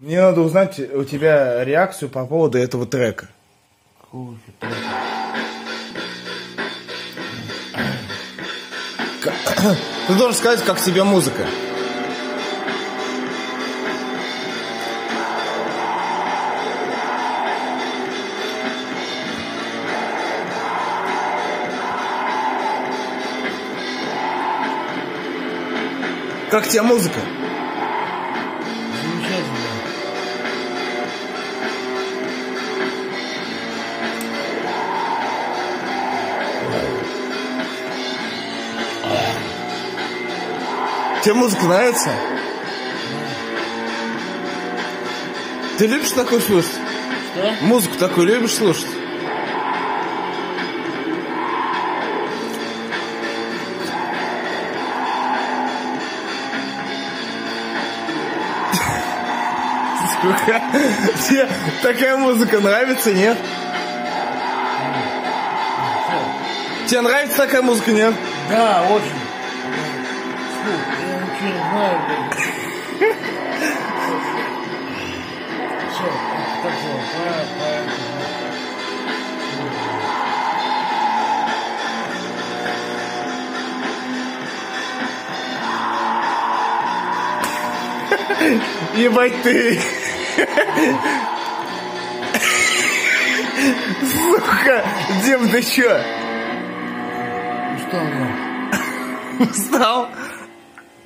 Мне надо узнать у тебя реакцию по поводу этого трека. Какого еще трека? Ты должен сказать, как тебе музыка. Как тебе музыка? Тебе музыка нравится? Ты любишь такую слушать? Что? Музыку такую любишь слушать? Тебе такая музыка нравится, нет? Тебе нравится такая музыка, нет? Да, очень. Фу, я ничего не знаю, блядь. Все, пора, пора. Ебать ты! Сука! Дим, ты чё? Что у меня? Встал?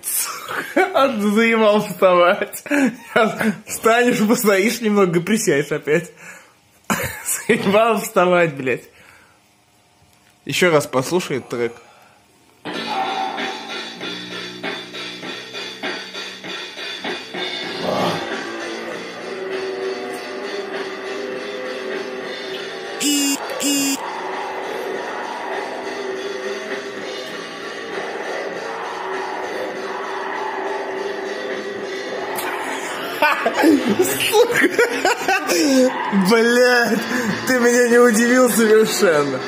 Сука, а ты заебал вставать. Встанешь, постоишь немного, присядешь опять. Заебал вставать, блядь. Еще раз послушай трек. Сука! Блядь, ты меня не удивил совершенно.